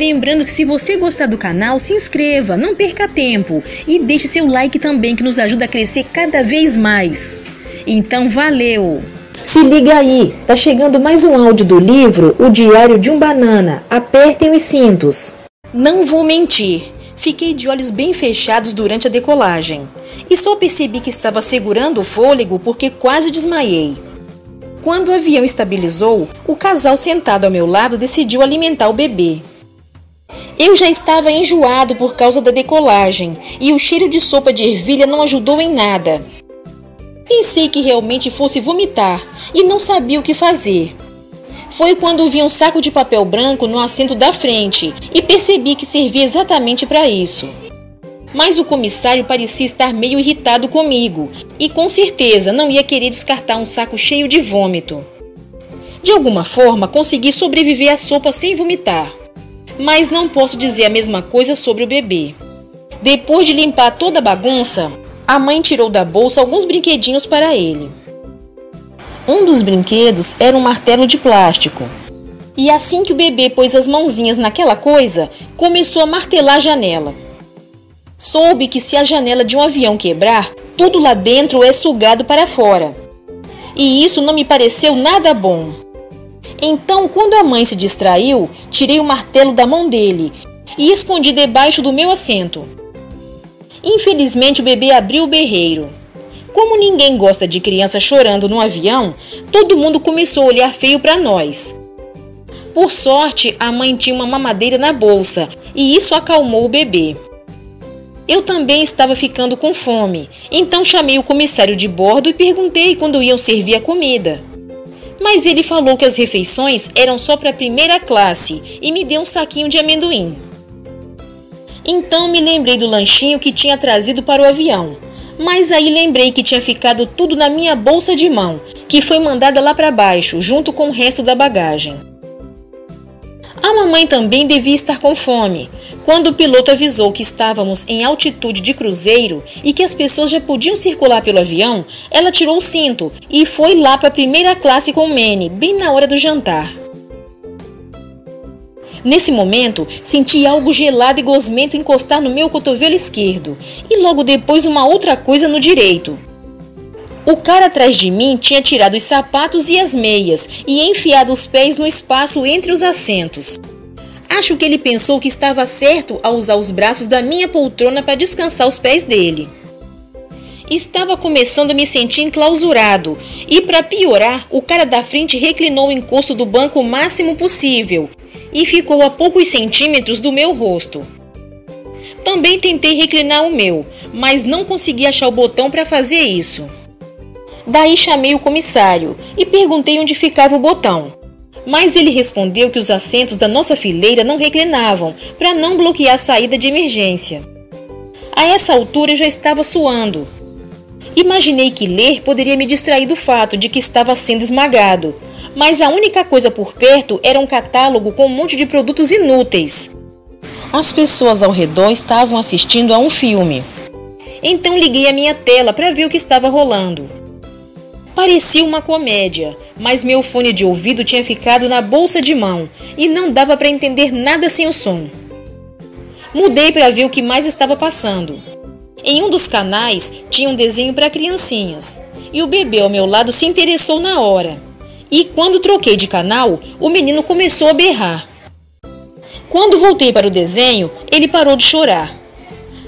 Lembrando que se você gostar do canal, se inscreva, não perca tempo e deixe seu like também que nos ajuda a crescer cada vez mais. Então valeu! Se liga aí, tá chegando mais um áudio do livro O Diário de um Banana. Apertem os cintos. Não vou mentir, fiquei de olhos bem fechados durante a decolagem e só percebi que estava segurando o fôlego porque quase desmaiei. Quando o avião estabilizou, o casal sentado ao meu lado decidiu alimentar o bebê. Eu já estava enjoado por causa da decolagem e o cheiro de sopa de ervilha não ajudou em nada. Pensei que realmente fosse vomitar e não sabia o que fazer. Foi quando vi um saco de papel branco no assento da frente e percebi que servia exatamente para isso. Mas o comissário parecia estar meio irritado comigo e com certeza não ia querer descartar um saco cheio de vômito. De alguma forma consegui sobreviver à sopa sem vomitar, mas não posso dizer a mesma coisa sobre o bebê. Depois de limpar toda a bagunça, a mãe tirou da bolsa alguns brinquedinhos para ele. Um dos brinquedos era um martelo de plástico. E assim que o bebê pôs as mãozinhas naquela coisa, começou a martelar a janela. Soube que se a janela de um avião quebrar, tudo lá dentro é sugado para fora. E isso não me pareceu nada bom. Então, quando a mãe se distraiu, tirei o martelo da mão dele e escondi debaixo do meu assento. Infelizmente, o bebê abriu o berreiro. Como ninguém gosta de criança chorando no avião, todo mundo começou a olhar feio para nós. Por sorte, a mãe tinha uma mamadeira na bolsa e isso acalmou o bebê. Eu também estava ficando com fome, então chamei o comissário de bordo e perguntei quando iam servir a comida. Mas ele falou que as refeições eram só para a primeira classe e me deu um saquinho de amendoim. Então me lembrei do lanchinho que tinha trazido para o avião. Mas aí lembrei que tinha ficado tudo na minha bolsa de mão, que foi mandada lá para baixo, junto com o resto da bagagem. A mamãe também devia estar com fome. Quando o piloto avisou que estávamos em altitude de cruzeiro e que as pessoas já podiam circular pelo avião, ela tirou o cinto e foi lá para a primeira classe com o Manny, bem na hora do jantar. Nesse momento, senti algo gelado e gosmento encostar no meu cotovelo esquerdo e logo depois uma outra coisa no direito. O cara atrás de mim tinha tirado os sapatos e as meias e enfiado os pés no espaço entre os assentos. Acho que ele pensou que estava certo ao usar os braços da minha poltrona para descansar os pés dele. Estava começando a me sentir enclausurado e, para piorar, o cara da frente reclinou o encosto do banco o máximo possível e ficou a poucos centímetros do meu rosto. Também tentei reclinar o meu, mas não consegui achar o botão para fazer isso. Daí chamei o comissário e perguntei onde ficava o botão. Mas ele respondeu que os assentos da nossa fileira não reclinavam para não bloquear a saída de emergência. A essa altura eu já estava suando. Imaginei que ler poderia me distrair do fato de que estava sendo esmagado, mas a única coisa por perto era um catálogo com um monte de produtos inúteis. As pessoas ao redor estavam assistindo a um filme. Então liguei a minha tela para ver o que estava rolando. Parecia uma comédia, mas meu fone de ouvido tinha ficado na bolsa de mão e não dava para entender nada sem o som. Mudei para ver o que mais estava passando. Em um dos canais tinha um desenho para criancinhas e o bebê ao meu lado se interessou na hora. E quando troquei de canal, o menino começou a berrar. Quando voltei para o desenho, ele parou de chorar.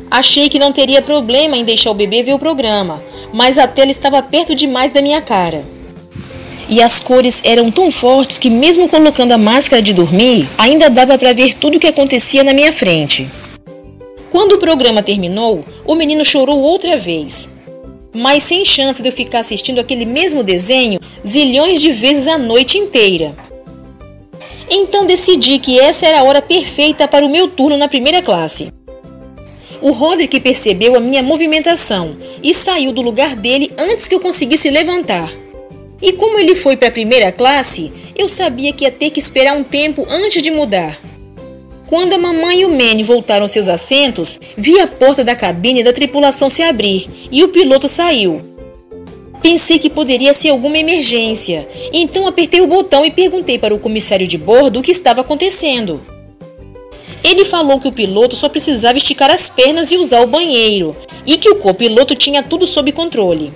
Achei que não teria problema em deixar o bebê ver o programa, mas a tela estava perto demais da minha cara. E as cores eram tão fortes que, mesmo colocando a máscara de dormir, ainda dava para ver tudo o que acontecia na minha frente. Quando o programa terminou, o menino chorou outra vez mas sem chance de eu ficar assistindo aquele mesmo desenho zilhões de vezes a noite inteira. Então decidi que essa era a hora perfeita para o meu turno na primeira classe. O Roderick percebeu a minha movimentação e saiu do lugar dele antes que eu conseguisse levantar. E como ele foi para a primeira classe, eu sabia que ia ter que esperar um tempo antes de mudar. Quando a mamãe e o Manny voltaram aos seus assentos, vi a porta da cabine da tripulação se abrir e o piloto saiu. Pensei que poderia ser alguma emergência, então apertei o botão e perguntei para o comissário de bordo o que estava acontecendo. Ele falou que o piloto só precisava esticar as pernas e usar o banheiro, e que o copiloto tinha tudo sob controle.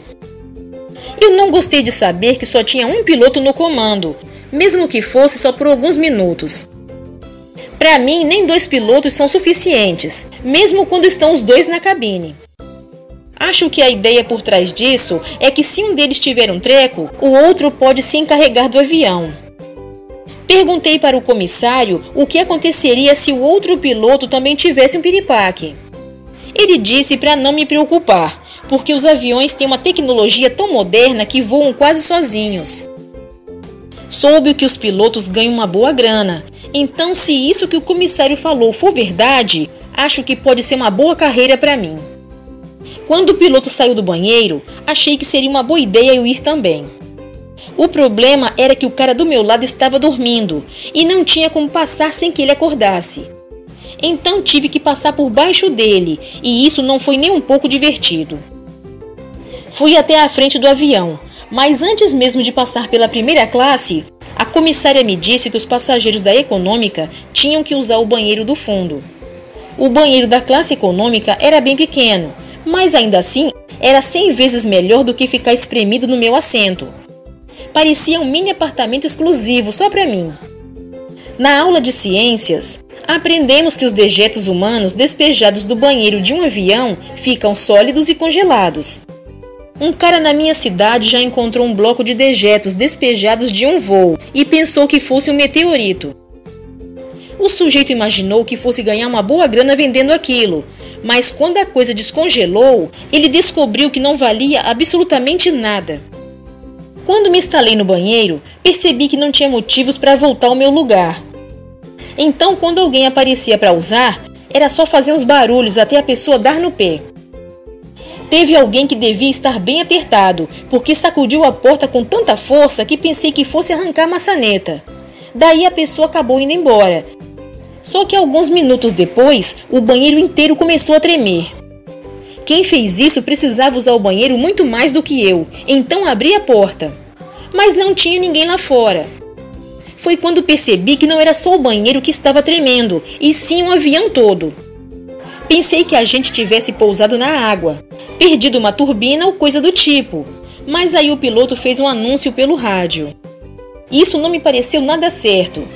Eu não gostei de saber que só tinha um piloto no comando, mesmo que fosse só por alguns minutos. Para mim, nem dois pilotos são suficientes, mesmo quando estão os dois na cabine. Acho que a ideia por trás disso é que se um deles tiver um treco, o outro pode se encarregar do avião. Perguntei para o comissário o que aconteceria se o outro piloto também tivesse um piripaque. Ele disse para não me preocupar, porque os aviões têm uma tecnologia tão moderna que voam quase sozinhos. Soube que os pilotos ganham uma boa grana, então se isso que o comissário falou for verdade, acho que pode ser uma boa carreira para mim. Quando o piloto saiu do banheiro, achei que seria uma boa ideia eu ir também. O problema era que o cara do meu lado estava dormindo e não tinha como passar sem que ele acordasse. Então tive que passar por baixo dele e isso não foi nem um pouco divertido. Fui até a frente do avião, mas antes mesmo de passar pela primeira classe, a comissária me disse que os passageiros da econômica tinham que usar o banheiro do fundo. O banheiro da classe econômica era bem pequeno, mas ainda assim era 100 vezes melhor do que ficar espremido no meu assento parecia um mini apartamento exclusivo só para mim. Na aula de ciências, aprendemos que os dejetos humanos despejados do banheiro de um avião ficam sólidos e congelados. Um cara na minha cidade já encontrou um bloco de dejetos despejados de um voo e pensou que fosse um meteorito. O sujeito imaginou que fosse ganhar uma boa grana vendendo aquilo, mas quando a coisa descongelou, ele descobriu que não valia absolutamente nada. Quando me instalei no banheiro, percebi que não tinha motivos para voltar ao meu lugar. Então, quando alguém aparecia para usar, era só fazer uns barulhos até a pessoa dar no pé. Teve alguém que devia estar bem apertado, porque sacudiu a porta com tanta força que pensei que fosse arrancar a maçaneta. Daí a pessoa acabou indo embora. Só que alguns minutos depois, o banheiro inteiro começou a tremer. Quem fez isso precisava usar o banheiro muito mais do que eu, então abri a porta. Mas não tinha ninguém lá fora. Foi quando percebi que não era só o banheiro que estava tremendo, e sim o avião todo. Pensei que a gente tivesse pousado na água, perdido uma turbina ou coisa do tipo, mas aí o piloto fez um anúncio pelo rádio. Isso não me pareceu nada certo,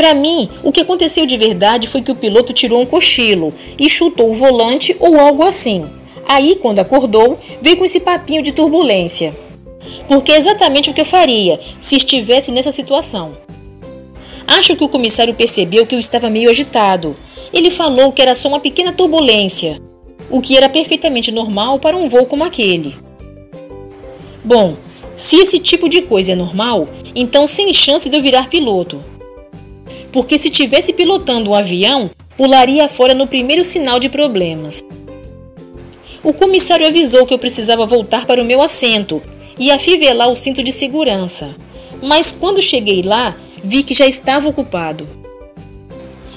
para mim, o que aconteceu de verdade foi que o piloto tirou um cochilo e chutou o volante ou algo assim. Aí, quando acordou, veio com esse papinho de turbulência. Porque é exatamente o que eu faria se estivesse nessa situação. Acho que o comissário percebeu que eu estava meio agitado. Ele falou que era só uma pequena turbulência, o que era perfeitamente normal para um voo como aquele. Bom, se esse tipo de coisa é normal, então sem chance de eu virar piloto porque se tivesse pilotando um avião, pularia fora no primeiro sinal de problemas. O comissário avisou que eu precisava voltar para o meu assento e afivelar o cinto de segurança, mas quando cheguei lá, vi que já estava ocupado.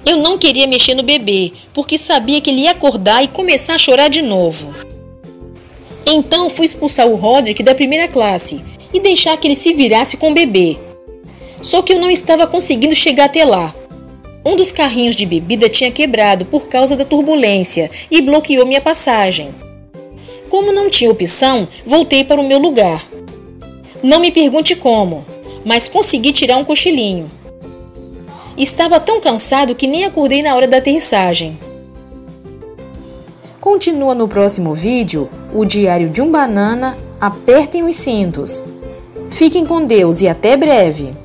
Eu não queria mexer no bebê, porque sabia que ele ia acordar e começar a chorar de novo. Então fui expulsar o Roderick da primeira classe e deixar que ele se virasse com o bebê, só que eu não estava conseguindo chegar até lá. Um dos carrinhos de bebida tinha quebrado por causa da turbulência e bloqueou minha passagem. Como não tinha opção, voltei para o meu lugar. Não me pergunte como, mas consegui tirar um cochilinho. Estava tão cansado que nem acordei na hora da aterrissagem. Continua no próximo vídeo o Diário de um Banana. Apertem os cintos. Fiquem com Deus e até breve!